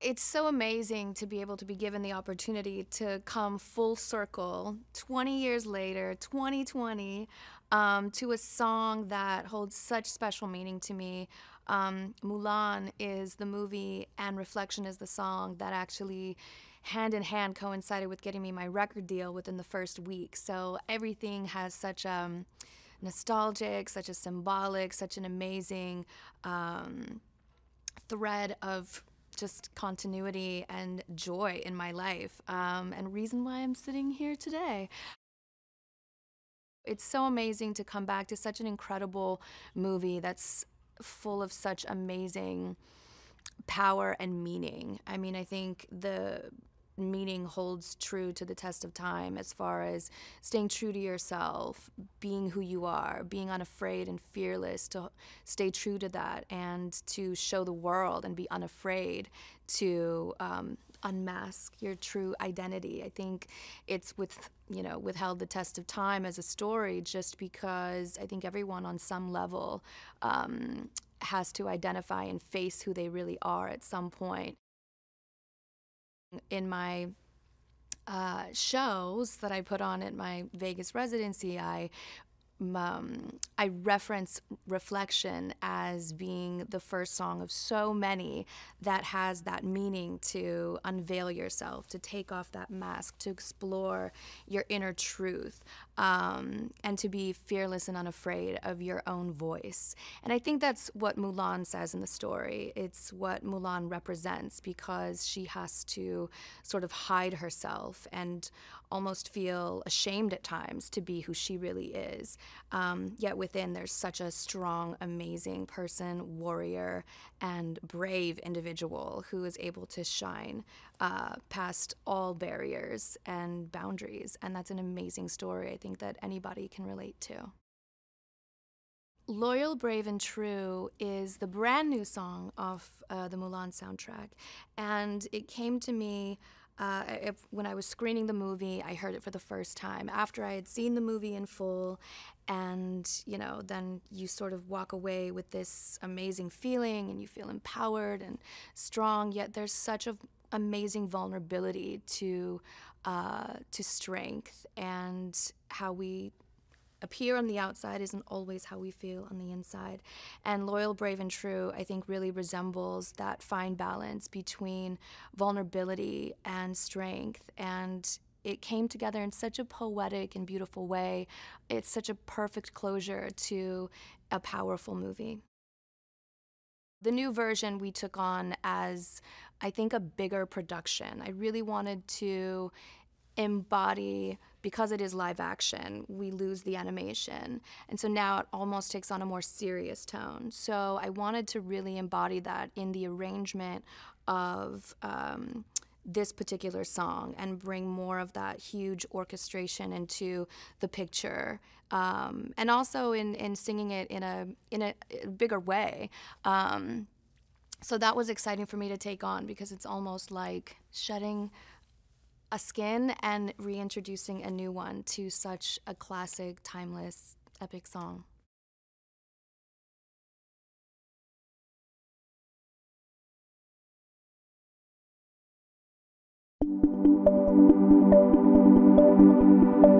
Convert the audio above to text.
it's so amazing to be able to be given the opportunity to come full circle 20 years later, 2020, um, to a song that holds such special meaning to me. Um, Mulan is the movie, and Reflection is the song that actually hand in hand coincided with getting me my record deal within the first week. So everything has such um, nostalgic, such a symbolic, such an amazing um, thread of just continuity and joy in my life, um, and reason why I'm sitting here today. It's so amazing to come back to such an incredible movie that's full of such amazing power and meaning. I mean, I think the meaning holds true to the test of time as far as staying true to yourself, being who you are, being unafraid and fearless, to stay true to that and to show the world and be unafraid to um, unmask your true identity. I think it's with you know withheld the test of time as a story just because I think everyone on some level um, has to identify and face who they really are at some point in my uh, shows that I put on at my Vegas residency, I um, I reference Reflection as being the first song of so many that has that meaning to unveil yourself, to take off that mask, to explore your inner truth, um, and to be fearless and unafraid of your own voice. And I think that's what Mulan says in the story. It's what Mulan represents because she has to sort of hide herself and almost feel ashamed at times to be who she really is. Um, yet within, there's such a strong, amazing person, warrior, and brave individual who is able to shine uh, past all barriers and boundaries. And that's an amazing story I think that anybody can relate to. Loyal, Brave, and True is the brand new song off uh, the Mulan soundtrack. And it came to me uh, if, when I was screening the movie, I heard it for the first time after I had seen the movie in full, and you know, then you sort of walk away with this amazing feeling, and you feel empowered and strong. Yet there's such a amazing vulnerability to uh, to strength and how we appear on the outside isn't always how we feel on the inside. And Loyal, Brave, and True, I think, really resembles that fine balance between vulnerability and strength. And it came together in such a poetic and beautiful way. It's such a perfect closure to a powerful movie. The new version we took on as, I think, a bigger production. I really wanted to embody because it is live action we lose the animation. And so now it almost takes on a more serious tone. So i wanted to really embody that in the arrangement of um, this particular song and bring more of that huge orchestration into the picture. Um, and also in, in singing it in a in a bigger way. Um, so that was exciting for me to take on because it's almost like shedding a skin and reintroducing a new one to such a classic, timeless, epic song. Thank you.